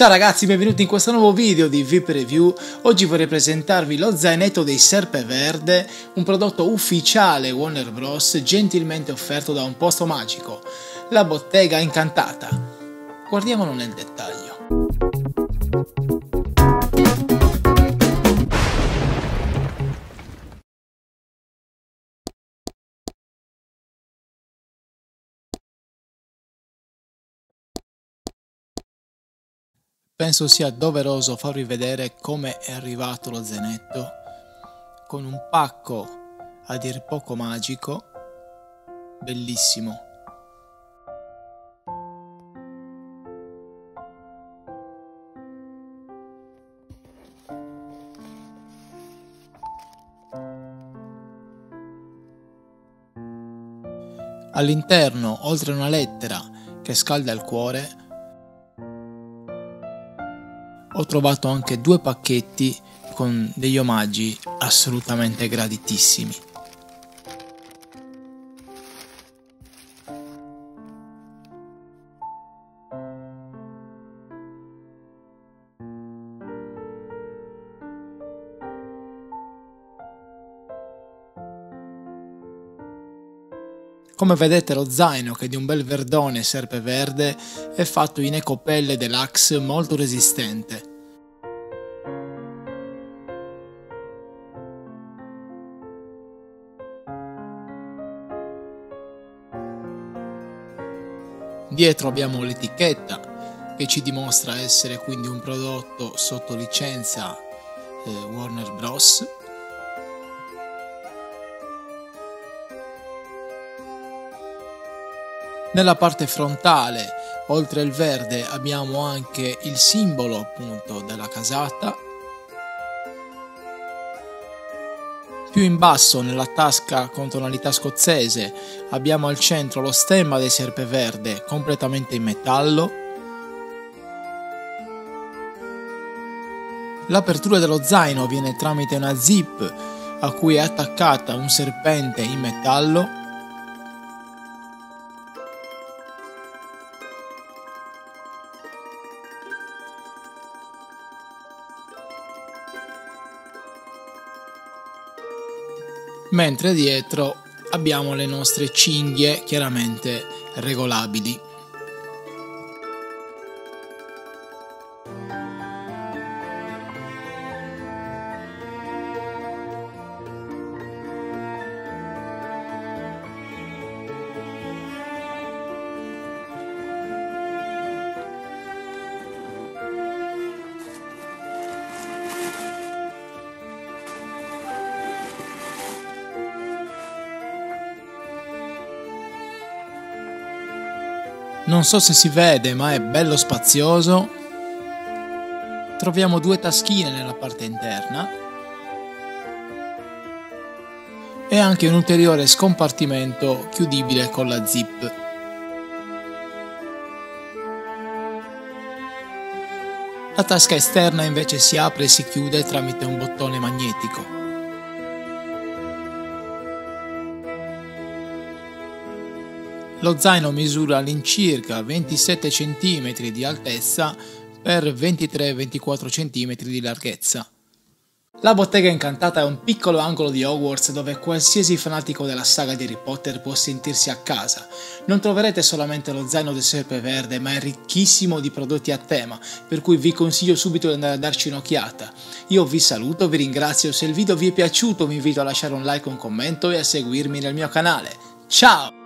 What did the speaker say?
Ciao ragazzi, benvenuti in questo nuovo video di VIP Review. Oggi vorrei presentarvi lo zainetto dei Serpeverde, un prodotto ufficiale Warner Bros. gentilmente offerto da un posto magico, la Bottega Incantata. Guardiamolo nel dettaglio. Penso sia doveroso farvi vedere come è arrivato lo zainetto con un pacco a dir poco magico bellissimo. All'interno oltre a una lettera che scalda il cuore ho trovato anche due pacchetti con degli omaggi assolutamente graditissimi. Come vedete lo zaino che di un bel verdone serpe verde è fatto in ecopelle deluxe molto resistente. Dietro abbiamo l'etichetta che ci dimostra essere quindi un prodotto sotto licenza eh, Warner Bros. Nella parte frontale, oltre il verde, abbiamo anche il simbolo appunto della casata Più in basso, nella tasca con tonalità scozzese, abbiamo al centro lo stemma dei serpeverde completamente in metallo. L'apertura dello zaino avviene tramite una zip a cui è attaccata un serpente in metallo mentre dietro abbiamo le nostre cinghie chiaramente regolabili. Non so se si vede, ma è bello spazioso. Troviamo due taschine nella parte interna e anche un ulteriore scompartimento chiudibile con la zip. La tasca esterna invece si apre e si chiude tramite un bottone magnetico. Lo zaino misura all'incirca 27 cm di altezza per 23-24 cm di larghezza. La bottega incantata è un piccolo angolo di Hogwarts dove qualsiasi fanatico della saga di Harry Potter può sentirsi a casa. Non troverete solamente lo zaino del serpeverde, ma è ricchissimo di prodotti a tema, per cui vi consiglio subito di andare a darci un'occhiata. Io vi saluto, vi ringrazio, se il video vi è piaciuto vi invito a lasciare un like, un commento e a seguirmi nel mio canale. Ciao!